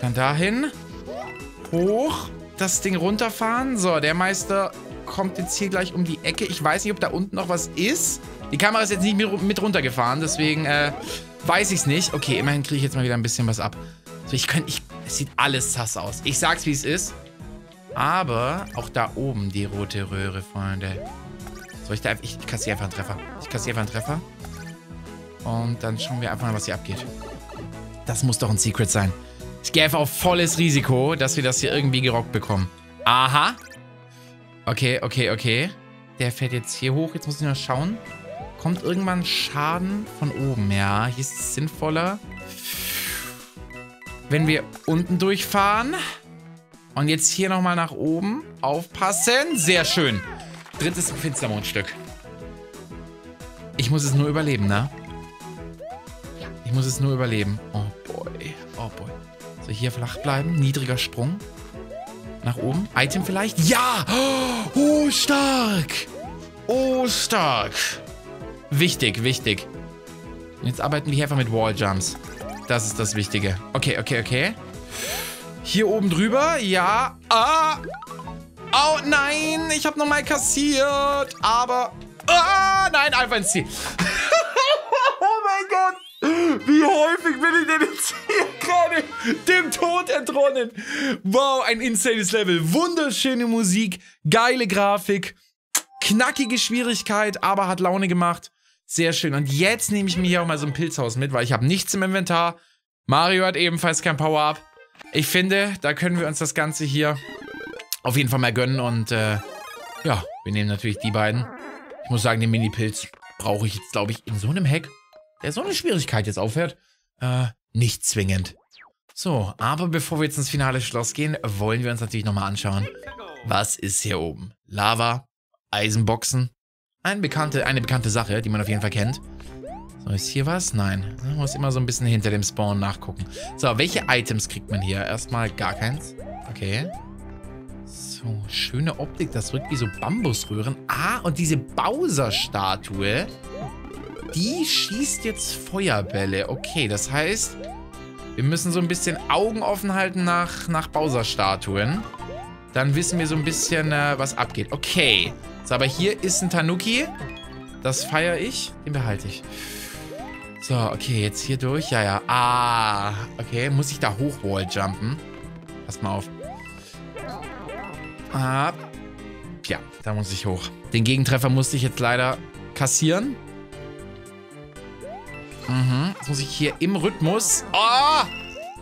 Dann dahin. Hoch. Das Ding runterfahren. So, der Meister kommt jetzt hier gleich um die Ecke. Ich weiß nicht, ob da unten noch was ist. Die Kamera ist jetzt nicht mit runtergefahren, deswegen äh, weiß ich es nicht. Okay, immerhin kriege ich jetzt mal wieder ein bisschen was ab. So, ich könnte, ich, es sieht alles sass aus. Ich sag's, wie es ist. Aber auch da oben die rote Röhre, Freunde. Soll ich da einfach, ich kassiere einfach einen Treffer. Ich kassiere einfach einen Treffer. Und dann schauen wir einfach mal, was hier abgeht. Das muss doch ein Secret sein. Ich gehe einfach auf volles Risiko, dass wir das hier irgendwie gerockt bekommen. Aha. Okay, okay, okay. Der fährt jetzt hier hoch. Jetzt muss ich noch schauen. Kommt irgendwann Schaden von oben? Ja, hier ist es sinnvoller. Wenn wir unten durchfahren. Und jetzt hier nochmal nach oben. Aufpassen. Sehr schön. Drittes Finstermondstück. Ich muss es nur überleben, ne? Ich muss es nur überleben. Oh boy. Oh boy. So, hier flach bleiben. Niedriger Sprung. Nach oben. Item vielleicht? Ja! Oh, stark! Oh, stark. Wichtig, wichtig. Jetzt arbeiten wir hier einfach mit Walljumps. Das ist das Wichtige. Okay, okay, okay. Hier oben drüber. Ja. Ah! Oh, nein! Ich habe nochmal kassiert. Aber... Ah, nein, einfach ins Ziel. oh mein Gott! Wie häufig bin ich denn jetzt hier gerade dem Tod entronnen? Wow, ein insanes Level. Wunderschöne Musik, geile Grafik, knackige Schwierigkeit, aber hat Laune gemacht. Sehr schön. Und jetzt nehme ich mir hier auch mal so ein Pilzhaus mit, weil ich habe nichts im Inventar. Mario hat ebenfalls kein Power-Up. Ich finde, da können wir uns das Ganze hier auf jeden Fall mal gönnen und äh, ja, Wir nehmen natürlich die beiden. Ich muss sagen, den Mini-Pilz brauche ich jetzt, glaube ich, in so einem Hack, der so eine Schwierigkeit jetzt aufhört, äh, nicht zwingend. So, aber bevor wir jetzt ins finale Schloss gehen, wollen wir uns natürlich nochmal anschauen, was ist hier oben? Lava, Eisenboxen, eine bekannte, eine bekannte Sache, die man auf jeden Fall kennt. So, ist hier was? Nein. Man muss immer so ein bisschen hinter dem Spawn nachgucken. So, welche Items kriegt man hier? Erstmal gar keins. Okay. So, schöne Optik. Das wirkt wie so Bambusröhren. Ah, und diese Bowser-Statue, die schießt jetzt Feuerbälle. Okay, das heißt, wir müssen so ein bisschen Augen offen halten nach, nach Bowser-Statuen. Dann wissen wir so ein bisschen, äh, was abgeht. Okay. So, aber hier ist ein Tanuki. Das feiere ich. Den behalte ich. So, okay, jetzt hier durch. Ja, ja. Ah, okay. Muss ich da hochwall jumpen? Pass mal auf. Ah. Ja, da muss ich hoch. Den Gegentreffer musste ich jetzt leider kassieren. Mhm. Jetzt muss ich hier im Rhythmus... Oh!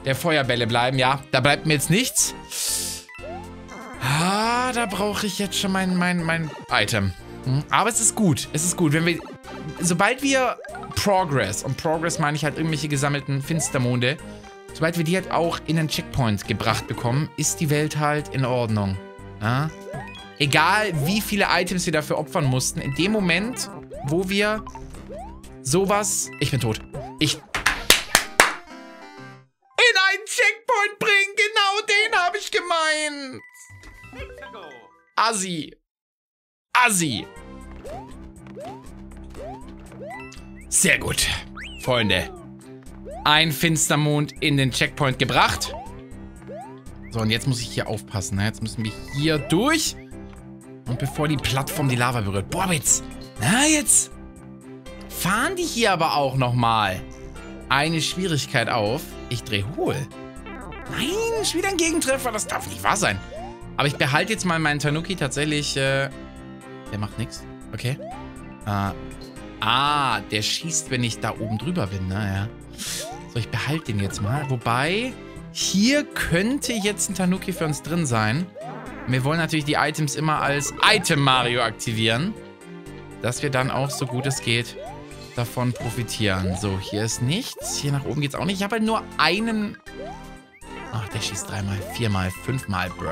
Der Feuerbälle bleiben, ja. Da bleibt mir jetzt nichts. Ah, da brauche ich jetzt schon mein, mein, mein Item. Hm, aber es ist gut. Es ist gut. Wenn wir... Sobald wir Progress, und Progress meine ich halt irgendwelche gesammelten Finstermonde, sobald wir die halt auch in den Checkpoint gebracht bekommen, ist die Welt halt in Ordnung. Ja? Egal, wie viele Items wir dafür opfern mussten, in dem Moment, wo wir sowas... Ich bin tot. Ich... In einen Checkpoint bringen! Genau den habe ich gemeint! Assi. Assi. Sehr gut. Freunde. Ein Finstermond in den Checkpoint gebracht. So, und jetzt muss ich hier aufpassen. Ne? Jetzt müssen wir hier durch. Und bevor die Plattform die Lava berührt. Boah, jetzt. Na, jetzt. Fahren die hier aber auch nochmal eine Schwierigkeit auf. Ich drehe hohl. Nein, schon wieder ein Gegentreffer. Das darf nicht wahr sein. Aber ich behalte jetzt mal meinen Tanuki tatsächlich. Äh, der macht nichts. Okay. Äh, ah, der schießt, wenn ich da oben drüber bin. Naja. So, ich behalte den jetzt mal. Wobei, hier könnte jetzt ein Tanuki für uns drin sein. Wir wollen natürlich die Items immer als Item Mario aktivieren. Dass wir dann auch so gut es geht davon profitieren. So, hier ist nichts. Hier nach oben geht es auch nicht. Ich habe halt nur einen... Ach, der schießt dreimal, viermal, fünfmal. Bruh.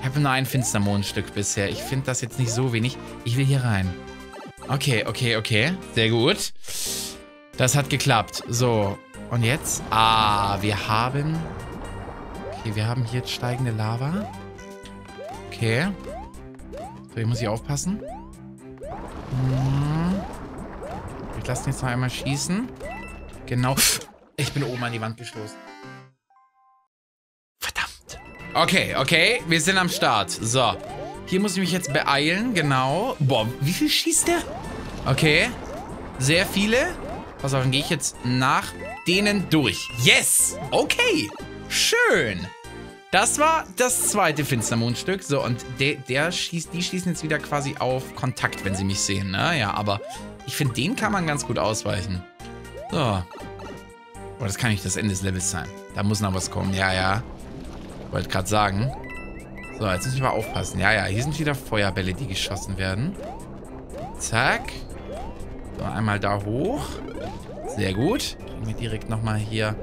Ich habe nur ein Finstermondstück bisher. Ich finde das jetzt nicht so wenig. Ich will hier rein. Okay, okay, okay. Sehr gut. Das hat geklappt. So. Und jetzt? Ah, wir haben... Okay, wir haben hier steigende Lava. Okay. So, hier muss ich aufpassen. Hm. Ich lasse ihn jetzt noch einmal schießen. Genau. Ich bin oben an die Wand gestoßen. Okay, okay. Wir sind am Start. So. Hier muss ich mich jetzt beeilen. Genau. Boah, wie viel schießt der? Okay. Sehr viele. Pass auf, dann gehe ich jetzt nach denen durch. Yes! Okay. Schön. Das war das zweite Finstermondstück. So, und der, der schießt, die schießen jetzt wieder quasi auf Kontakt, wenn sie mich sehen. Ne? Ja, aber ich finde, den kann man ganz gut ausweichen. So. Aber das kann nicht das Ende des Levels sein. Da muss noch was kommen. Ja, ja. Wollte gerade sagen. So, jetzt müssen wir mal aufpassen. Ja, ja, hier sind wieder Feuerbälle, die geschossen werden. Zack. So, einmal da hoch. Sehr gut. Kriegen wir direkt nochmal hier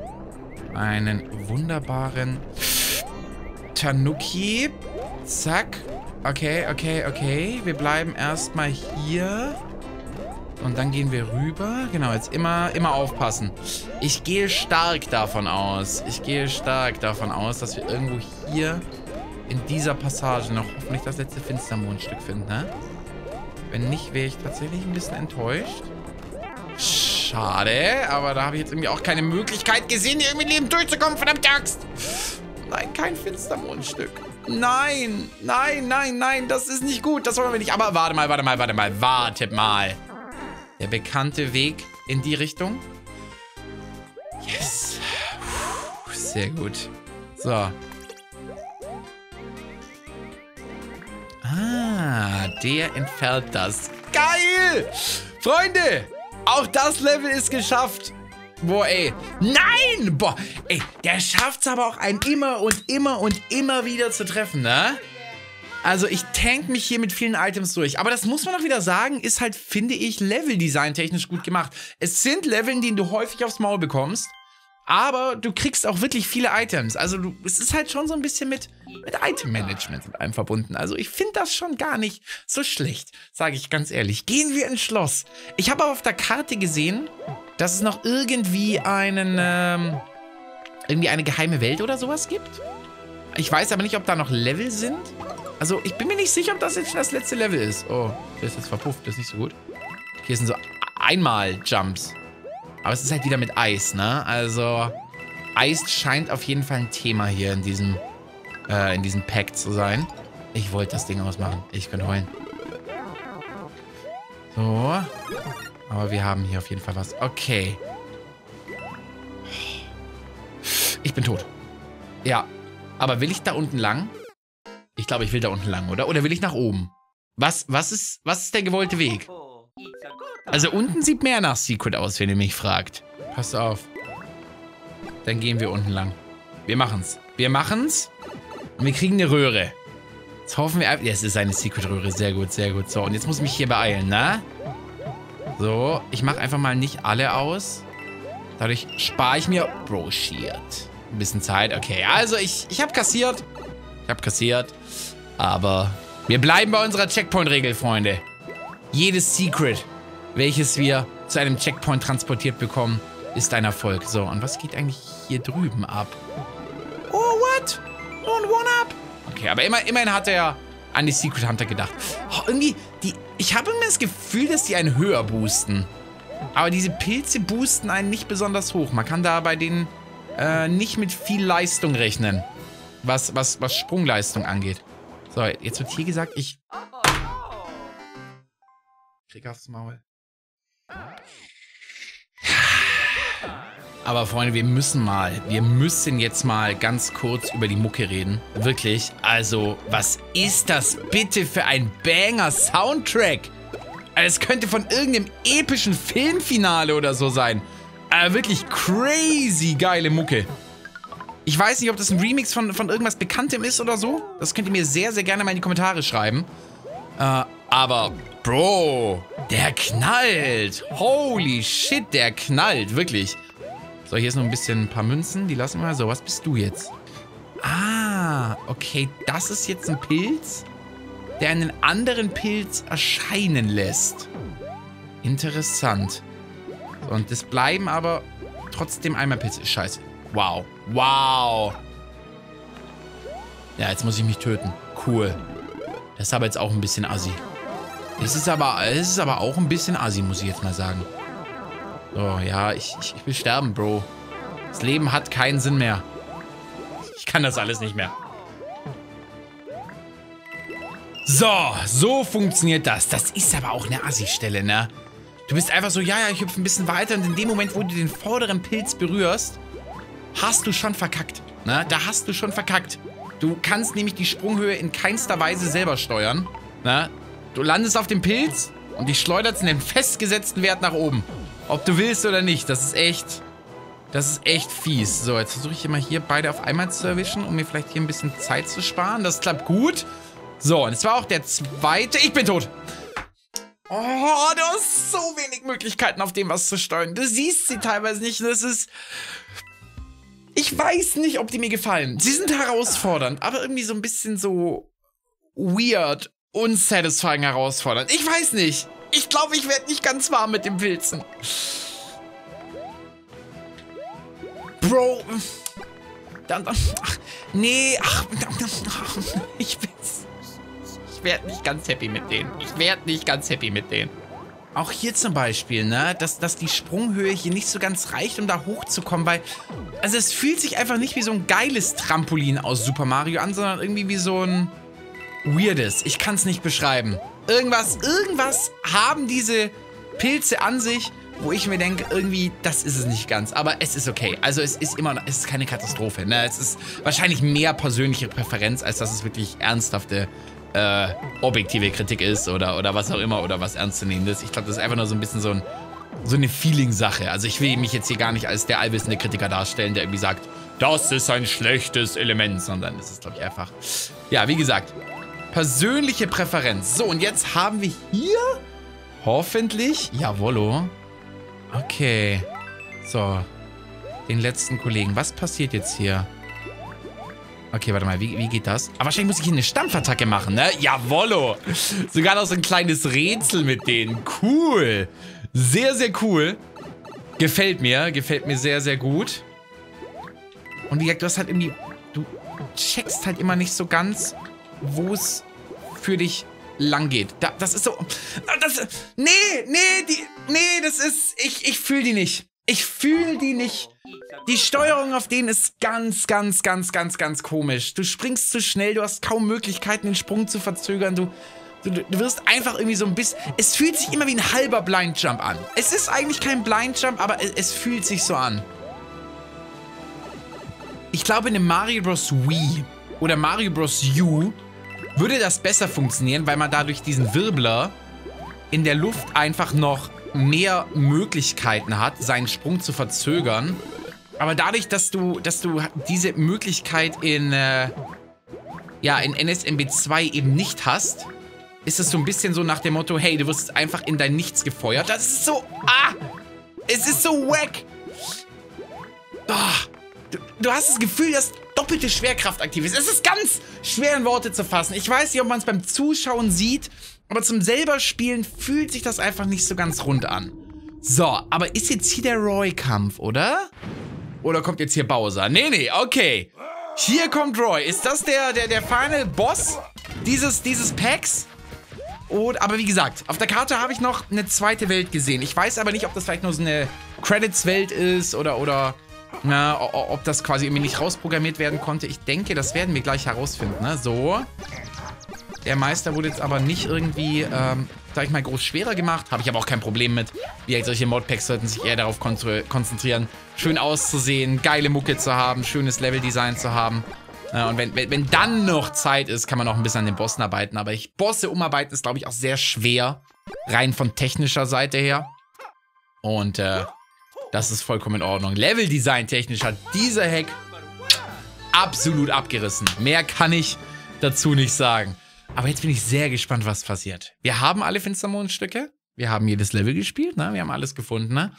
einen wunderbaren Tanuki. Zack. Okay, okay, okay. Wir bleiben erstmal hier. Und dann gehen wir rüber. Genau, jetzt immer, immer aufpassen. Ich gehe stark davon aus. Ich gehe stark davon aus, dass wir irgendwo hier in dieser Passage noch hoffentlich das letzte Finstermondstück finden, ne? Wenn nicht, wäre ich tatsächlich ein bisschen enttäuscht. Schade, aber da habe ich jetzt irgendwie auch keine Möglichkeit gesehen, hier irgendwie Leben durchzukommen, verdammt Axt! Nein, kein Finstermondstück. Nein, nein, nein, nein, das ist nicht gut. Das wollen wir nicht. Aber warte mal, warte mal, warte mal, wartet mal. Der bekannte Weg in die Richtung. Yes. Sehr gut. So. Ah, der entfernt das. Geil! Freunde, auch das Level ist geschafft. Boah, ey. Nein! Boah, ey, der schafft es aber auch einen immer und immer und immer wieder zu treffen, ne? Also ich tank mich hier mit vielen Items durch. Aber das muss man auch wieder sagen, ist halt, finde ich, Level-Design technisch gut gemacht. Es sind Leveln, die du häufig aufs Maul bekommst. Aber du kriegst auch wirklich viele Items. Also du, es ist halt schon so ein bisschen mit, mit Item-Management mit einem verbunden. Also ich finde das schon gar nicht so schlecht, sage ich ganz ehrlich. Gehen wir ins Schloss. Ich habe aber auf der Karte gesehen, dass es noch irgendwie einen, ähm, irgendwie eine geheime Welt oder sowas gibt. Ich weiß aber nicht, ob da noch Level sind. Also ich bin mir nicht sicher, ob das jetzt schon das letzte Level ist. Oh, der ist jetzt verpufft, das ist nicht so gut. Hier sind so Einmal-Jumps. Aber es ist halt wieder mit Eis, ne? Also, Eis scheint auf jeden Fall ein Thema hier in diesem, äh, in diesem Pack zu sein. Ich wollte das Ding ausmachen. Ich könnte heulen. So. Aber wir haben hier auf jeden Fall was. Okay. Ich bin tot. Ja. Aber will ich da unten lang? Ich glaube, ich will da unten lang, oder? Oder will ich nach oben? Was, was, ist, was ist der gewollte Weg? Also unten sieht mehr nach Secret aus, wenn ihr mich fragt. Passt auf. Dann gehen wir unten lang. Wir machen's. Wir machen's. Und wir kriegen eine Röhre. Jetzt hoffen wir... Ja, es ist eine Secret-Röhre. Sehr gut, sehr gut. So, und jetzt muss ich mich hier beeilen, ne? So, ich mache einfach mal nicht alle aus. Dadurch spare ich mir... Bro, shit. Ein bisschen Zeit. Okay, also ich, ich habe kassiert. Ich habe kassiert. Aber wir bleiben bei unserer Checkpoint-Regel, Freunde. Jedes Secret welches wir zu einem Checkpoint transportiert bekommen, ist ein Erfolg. So, und was geht eigentlich hier drüben ab? Oh, what? Ein One-Up? Okay, aber immer, immerhin hat er an die Secret Hunter gedacht. Oh, irgendwie, die, ich habe immer das Gefühl, dass die einen höher boosten. Aber diese Pilze boosten einen nicht besonders hoch. Man kann da bei denen äh, nicht mit viel Leistung rechnen. Was, was, was Sprungleistung angeht. So, jetzt wird hier gesagt, ich... Krieg aufs Maul. Aber Freunde, wir müssen mal, wir müssen jetzt mal ganz kurz über die Mucke reden. Wirklich. Also, was ist das bitte für ein Banger-Soundtrack? Es könnte von irgendeinem epischen Filmfinale oder so sein. Aber wirklich crazy geile Mucke. Ich weiß nicht, ob das ein Remix von, von irgendwas Bekanntem ist oder so. Das könnt ihr mir sehr, sehr gerne mal in die Kommentare schreiben. Äh, aber, Bro, der knallt. Holy shit, der knallt. Wirklich. So, hier ist noch ein bisschen ein paar Münzen. Die lassen wir. So, was bist du jetzt? Ah, okay. Das ist jetzt ein Pilz, der einen anderen Pilz erscheinen lässt. Interessant. So, und das bleiben aber trotzdem einmal Pilze. Scheiße. Wow. Wow. Ja, jetzt muss ich mich töten. Cool. Das ist aber jetzt auch ein bisschen assi. Es ist aber, es ist aber auch ein bisschen assi, muss ich jetzt mal sagen. So, ja, ich, ich, ich will sterben, Bro. Das Leben hat keinen Sinn mehr. Ich kann das alles nicht mehr. So, so funktioniert das. Das ist aber auch eine Assi-Stelle, ne? Du bist einfach so, ja, ja, ich hüpfe ein bisschen weiter und in dem Moment, wo du den vorderen Pilz berührst, hast du schon verkackt. Ne? Da hast du schon verkackt. Du kannst nämlich die Sprunghöhe in keinster Weise selber steuern. Ne? Du landest auf dem Pilz und die schleudert in den festgesetzten Wert nach oben. Ob du willst oder nicht. Das ist echt... Das ist echt fies. So, jetzt versuche ich immer hier beide auf einmal zu erwischen, um mir vielleicht hier ein bisschen Zeit zu sparen. Das klappt gut. So, und es war auch der zweite... Ich bin tot. Oh, du hast so wenig Möglichkeiten, auf dem was zu steuern. Du siehst sie teilweise nicht. Das ist... Ich weiß nicht, ob die mir gefallen. Sie sind herausfordernd, aber irgendwie so ein bisschen so weird unsatisfying herausfordernd. Ich weiß nicht. Ich glaube, ich werde nicht ganz warm mit dem Pilzen. Bro. Ach, nee, ach, ich. Ich werde nicht ganz happy mit denen. Ich werde nicht ganz happy mit denen. Auch hier zum Beispiel, ne, dass, dass die Sprunghöhe hier nicht so ganz reicht, um da hochzukommen, weil, also es fühlt sich einfach nicht wie so ein geiles Trampolin aus Super Mario an, sondern irgendwie wie so ein, Weirdes. Ich kann es nicht beschreiben. Irgendwas, irgendwas haben diese Pilze an sich, wo ich mir denke, irgendwie, das ist es nicht ganz. Aber es ist okay. Also es ist immer es ist keine Katastrophe. Ne? Es ist wahrscheinlich mehr persönliche Präferenz, als dass es wirklich ernsthafte, äh, objektive Kritik ist oder, oder was auch immer oder was ernstzunehmendes. Ich glaube, das ist einfach nur so ein bisschen so, ein, so eine Feeling-Sache. Also ich will mich jetzt hier gar nicht als der allwissende Kritiker darstellen, der irgendwie sagt, das ist ein schlechtes Element, sondern es ist, glaube ich, einfach... Ja, wie gesagt, Persönliche Präferenz. So, und jetzt haben wir hier hoffentlich... Jawollo. Okay. So. Den letzten Kollegen. Was passiert jetzt hier? Okay, warte mal, wie, wie geht das? Aber wahrscheinlich muss ich hier eine Stampfattacke machen, ne? Jawollo. Sogar noch so ein kleines Rätsel mit denen. Cool. Sehr, sehr cool. Gefällt mir. Gefällt mir sehr, sehr gut. Und wie gesagt, du hast halt irgendwie... Du checkst halt immer nicht so ganz, wo es für dich lang geht. Da, das ist so... Das, nee, nee, die... Nee, das ist... Ich, ich fühle die nicht. Ich fühle die nicht. Die Steuerung auf denen ist ganz, ganz, ganz, ganz, ganz komisch. Du springst zu schnell, du hast kaum Möglichkeiten, den Sprung zu verzögern. Du, du, du wirst einfach irgendwie so ein bisschen... Es fühlt sich immer wie ein halber Blind Jump an. Es ist eigentlich kein Blind Jump, aber es, es fühlt sich so an. Ich glaube, in einem Mario Bros. Wii oder Mario Bros. U würde das besser funktionieren, weil man dadurch diesen Wirbler in der Luft einfach noch mehr Möglichkeiten hat, seinen Sprung zu verzögern. Aber dadurch, dass du, dass du diese Möglichkeit in, äh, ja, in NSMB 2 eben nicht hast, ist es so ein bisschen so nach dem Motto, hey, du wirst einfach in dein Nichts gefeuert. Das ist so, ah, es ist so wack. Oh, du, du hast das Gefühl, dass doppelte Schwerkraft aktiv ist. Es ist ganz schwer in Worte zu fassen. Ich weiß nicht, ob man es beim Zuschauen sieht, aber zum selber Spielen fühlt sich das einfach nicht so ganz rund an. So, aber ist jetzt hier der Roy-Kampf, oder? Oder kommt jetzt hier Bowser? Nee, nee, okay. Hier kommt Roy. Ist das der, der, der Final Boss dieses, dieses Packs? Und, aber wie gesagt, auf der Karte habe ich noch eine zweite Welt gesehen. Ich weiß aber nicht, ob das vielleicht nur so eine Credits-Welt ist oder, oder na, ob das quasi irgendwie nicht rausprogrammiert werden konnte. Ich denke, das werden wir gleich herausfinden. Ne? So. Der Meister wurde jetzt aber nicht irgendwie, ähm, sag ich mal, groß schwerer gemacht. Habe ich aber auch kein Problem mit. Wie gesagt, solche Modpacks sollten sich eher darauf konzentrieren, schön auszusehen, geile Mucke zu haben, schönes Leveldesign zu haben. Äh, und wenn, wenn, wenn dann noch Zeit ist, kann man auch ein bisschen an den Bossen arbeiten. Aber ich, Bosse umarbeiten ist, glaube ich, auch sehr schwer. Rein von technischer Seite her. Und, äh, das ist vollkommen in Ordnung. Leveldesign technisch hat dieser Hack absolut abgerissen. Mehr kann ich dazu nicht sagen. Aber jetzt bin ich sehr gespannt, was passiert. Wir haben alle Finstermondstücke. Wir haben jedes Level gespielt, ne? Wir haben alles gefunden, ne?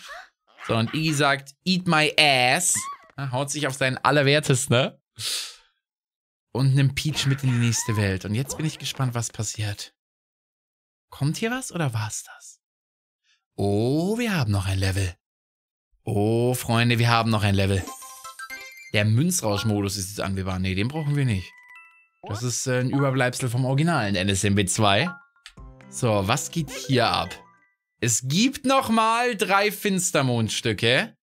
So, und Iggy sagt, eat my ass. Na, haut sich auf seinen Allerwertesten, ne? Und nimmt Peach mit in die nächste Welt. Und jetzt bin ich gespannt, was passiert. Kommt hier was oder war's das? Oh, wir haben noch ein Level. Oh, Freunde, wir haben noch ein Level. Der Münzrauschmodus ist jetzt anwendbar. Nee, den brauchen wir nicht. Das ist äh, ein Überbleibsel vom originalen NSMB 2. So, was geht hier ab? Es gibt nochmal drei Finstermondstücke.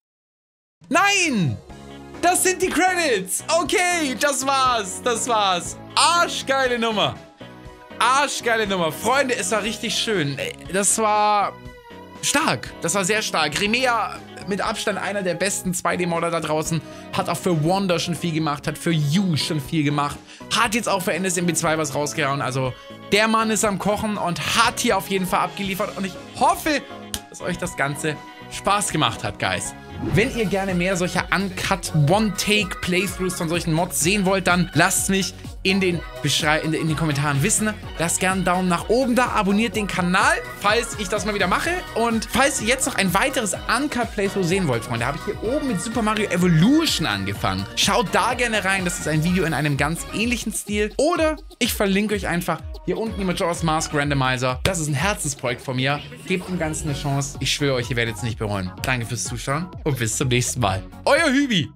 Nein! Das sind die Credits! Okay, das war's, das war's. Arschgeile Nummer. Arschgeile Nummer. Freunde, es war richtig schön. Das war stark. Das war sehr stark. Remea mit Abstand einer der besten 2D-Modder da draußen. Hat auch für Wonder schon viel gemacht, hat für You schon viel gemacht. Hat jetzt auch für NSMB 2 was rausgehauen. Also der Mann ist am Kochen und hat hier auf jeden Fall abgeliefert. Und ich hoffe, dass euch das Ganze Spaß gemacht hat, Guys. Wenn ihr gerne mehr solcher Uncut One-Take-Playthroughs von solchen Mods sehen wollt, dann lasst mich in den, Beschrei in, in den Kommentaren wissen. Lasst gerne einen Daumen nach oben da, abonniert den Kanal, falls ich das mal wieder mache. Und falls ihr jetzt noch ein weiteres Uncut-Playthrough sehen wollt, Freunde, habe ich hier oben mit Super Mario Evolution angefangen. Schaut da gerne rein, das ist ein Video in einem ganz ähnlichen Stil. Oder ich verlinke euch einfach hier unten die Majora's Mask Randomizer. Das ist ein Herzensprojekt von mir. Gebt dem Ganzen eine Chance. Ich schwöre euch, ihr werdet es nicht bereuen. Danke fürs Zuschauen und bis zum nächsten Mal. Euer Hübi!